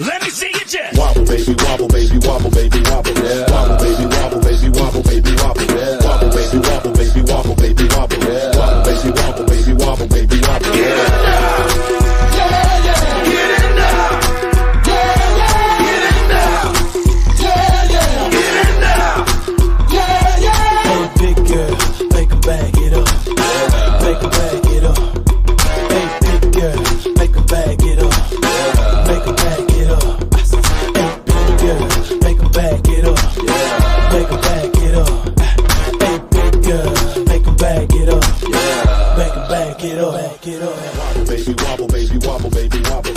Let me see you just wobble, baby, wobble, baby, wobble, baby. Yeah, make them back it up. Yeah, make them back it up. Back it up. Wobble, baby, wobble, baby, wobble, baby, wobble.